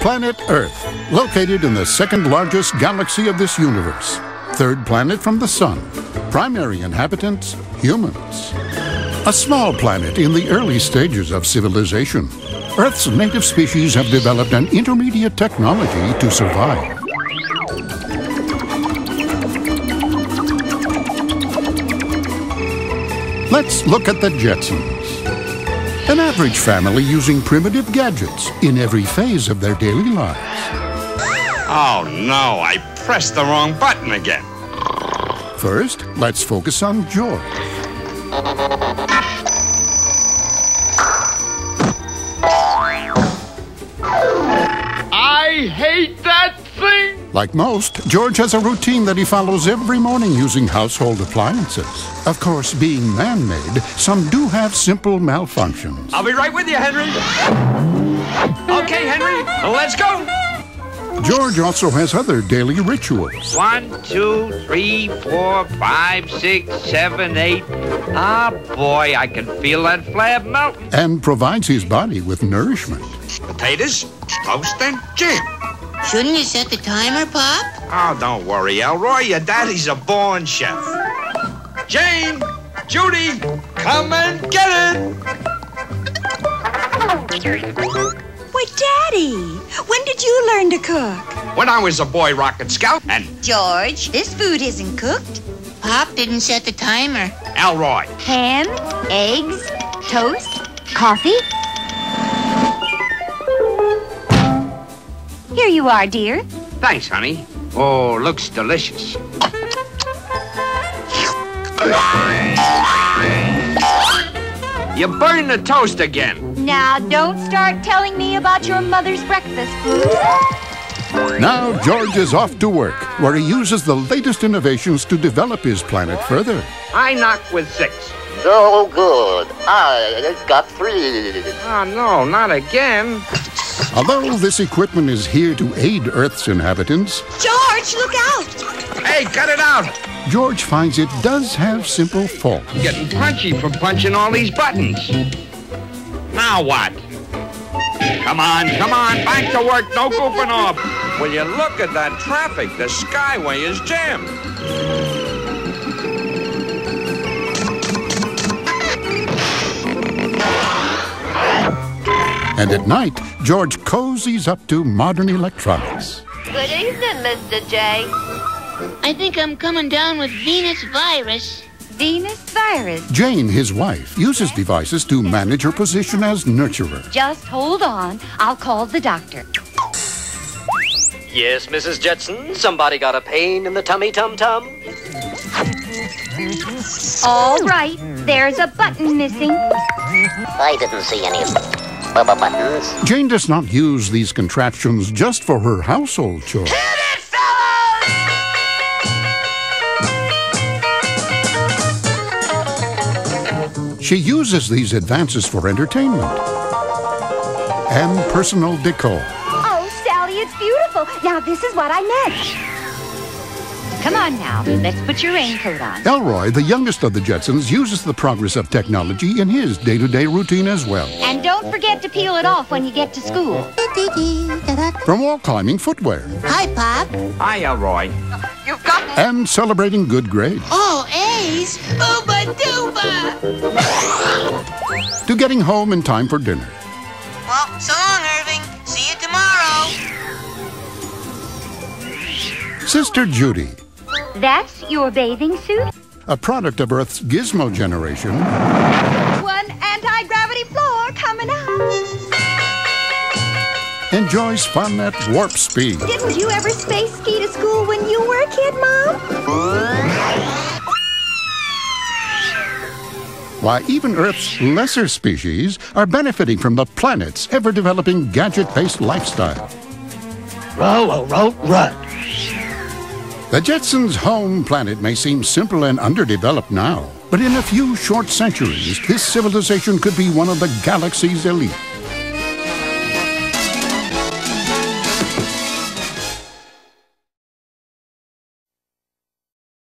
Planet Earth, located in the second largest galaxy of this universe. Third planet from the Sun. Primary inhabitants, humans. A small planet in the early stages of civilization. Earth's native species have developed an intermediate technology to survive. Let's look at the Jetsons. An average family using primitive gadgets in every phase of their daily lives. Oh no, I pressed the wrong button again. First, let's focus on George. I hate that thing! Like most, George has a routine that he follows every morning using household appliances. Of course, being man-made, some do have simple malfunctions. I'll be right with you, Henry. Okay, Henry, let's go. George also has other daily rituals. One, two, three, four, five, six, seven, eight. Ah, boy, I can feel that flab melting. and provides his body with nourishment. Potatoes, toast, and jam. Shouldn't you set the timer, Pop? Oh, don't worry, Elroy. Your daddy's a born chef. Jane, Judy, come and get it. Why, Daddy, when did you learn to cook? When I was a boy rocket scout, and George, this food isn't cooked. Pop didn't set the timer. Elroy. Ham, eggs, toast, coffee. Here you are, dear. Thanks, honey. Oh, looks delicious. You burned the toast again. Now, don't start telling me about your mother's breakfast food. Now George is off to work, where he uses the latest innovations to develop his planet further. I knock with six. So good. I got three. Oh, no, not again. Although this equipment is here to aid Earth's inhabitants, George, look out! Hey, cut it out. George finds it does have simple faults. Getting punchy for punching all these buttons. Now what? Come on, come on, back to work. No goofing off. Will you look at that traffic? The Skyway is jammed. And at night, George cozies up to modern electronics. Good evening, Mr. J. I think I'm coming down with Venus virus. Venus virus. Jane, his wife, uses devices to manage her position as nurturer. Just hold on. I'll call the doctor. Yes, Mrs. Jetson, somebody got a pain in the tummy tum tum? All right. There's a button missing. I didn't see any bubba buttons. Jane does not use these contraptions just for her household chores. Hit it, fellas! She uses these advances for entertainment and personal decor. Oh, Sally, it's beautiful. Now, this is what I meant. Come on now. Let's put your raincoat on. Elroy, the youngest of the Jetsons, uses the progress of technology in his day-to-day routine as well. And don't forget to peel it off when you get to school. From wall climbing footwear Hi, Pop. Hi, Elroy. You've got me. And celebrating good grades Oh, A's. Ooba dooba. to getting home in time for dinner. Well, so long, Irving. See you tomorrow. Sister Judy, That's your bathing suit? a product of Earth's gizmo generation, One anti-gravity floor coming up. enjoys fun at warp speed. Didn't you ever space ski to school when you were a kid, Mom? Why, even Earth's lesser species are benefiting from the planet's ever-developing gadget-based lifestyle. Row, row, run. The Jetsons' home planet may seem simple and underdeveloped now, but in a few short centuries, this civilization could be one of the galaxy's elite.